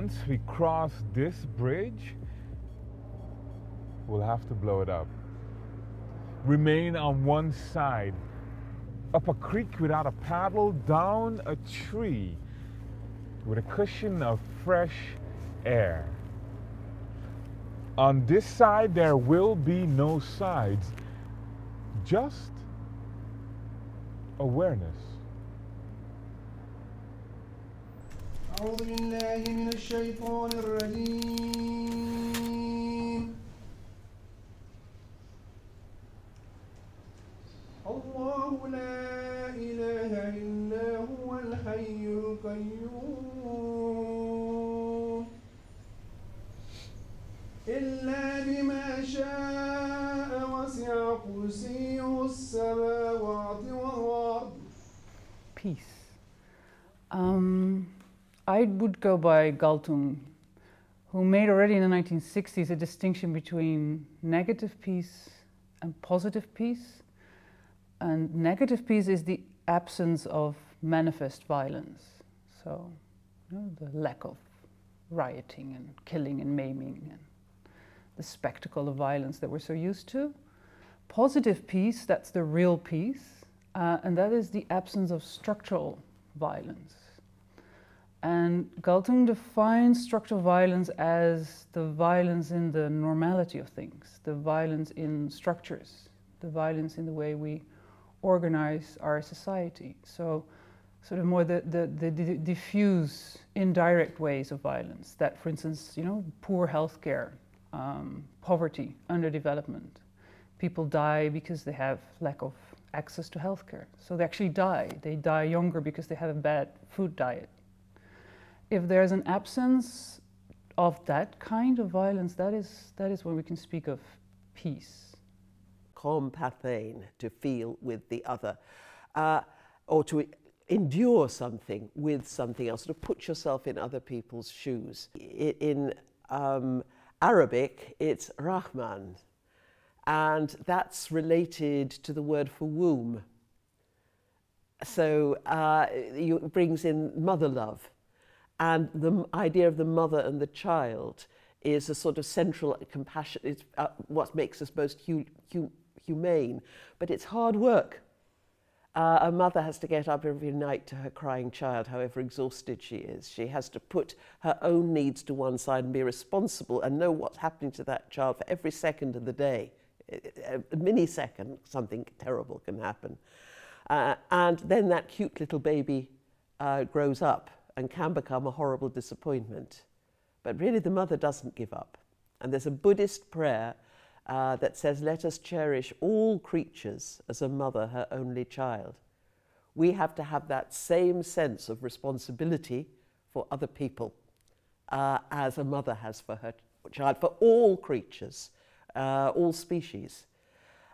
once we cross this bridge, we'll have to blow it up. Remain on one side, up a creek without a paddle, down a tree with a cushion of fresh air. On this side, there will be no sides, just awareness. أعوذ بالله من الشيطان الرجيم. الله لا إله إلا هو الحي القيوم. إلا بما شاء وسع كرسيه السماوات والأرض. Peace. Um, I would go by Galtung, who made already in the 1960s a distinction between negative peace and positive peace. And negative peace is the absence of manifest violence. So, you know, the lack of rioting and killing and maiming and the spectacle of violence that we're so used to. Positive peace, that's the real peace, uh, and that is the absence of structural violence. And Galtung defines structural violence as the violence in the normality of things, the violence in structures, the violence in the way we organize our society. So, sort of more the, the, the, the diffuse, indirect ways of violence that, for instance, you know, poor healthcare, um, poverty, underdevelopment. People die because they have lack of access to healthcare. So they actually die. They die younger because they have a bad food diet. If there's an absence of that kind of violence, that is, that is when we can speak of peace. Compathane, to feel with the other, uh, or to endure something with something else, to put yourself in other people's shoes. In um, Arabic, it's Rahman, and that's related to the word for womb. So uh, it brings in mother love. And the idea of the mother and the child is a sort of central compassion. It's uh, what makes us most hu- hu- humane. But it's hard work. Uh, a mother has to get up every night to her crying child, however exhausted she is. She has to put her own needs to one side and be responsible and know what's happening to that child for every second of the day. A a millisecond, something terrible can happen. Uh, and then that cute little baby uh, grows up and can become a horrible disappointment. But really, the mother doesn't give up. And there's a Buddhist prayer uh, that says, Let us cherish all creatures as a mother her only child. We have to have that same sense of responsibility for other people uh, as a mother has for her child, for all creatures, uh, all species.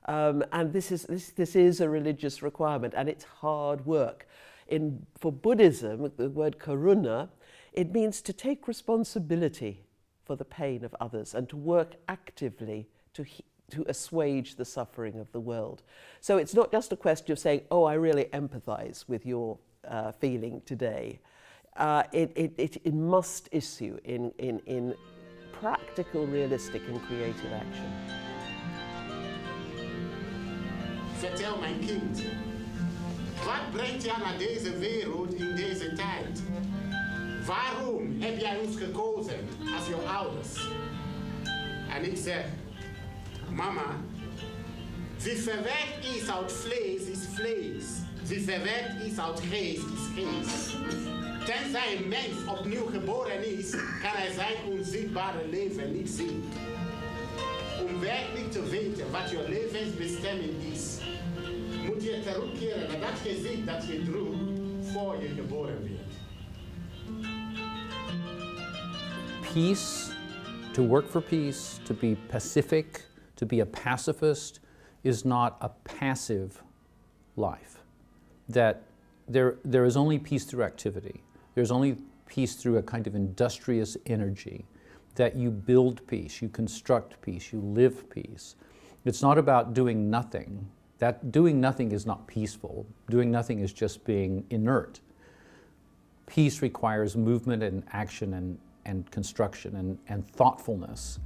Um, and this is, this, this is a religious requirement, and it's hard work. In, for Buddhism, the word karuna, it means to take responsibility for the pain of others and to work actively to, to assuage the suffering of the world. So it's not just a question of saying, oh, I really empathize with your uh, feeling today. Uh, it, it, it, it must issue in, in, in practical, realistic, and creative action. Wat brengt jou naar deze wereld in deze tijd? Waarom heb jij ons gekozen als jouw ouders? En ik zeg, mama, wie verwerkt is uit vlees is vlees. Wie verwerkt is uit geest is geest. Tenzij een mens opnieuw geboren is, kan hij zijn onzichtbare leven niet zien. Om werkelijk te weten wat je levensbestemming is, peace, to work for peace, to be pacific, to be a pacifist, is not a passive life. That there, there is only peace through activity. There's only peace through a kind of industrious energy. That you build peace, you construct peace, you live peace. It's not about doing nothing. That doing nothing is not peaceful. Doing nothing is just being inert peace requires movement and action and, and construction and, and thoughtfulness